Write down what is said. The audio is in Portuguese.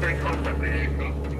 Well, what is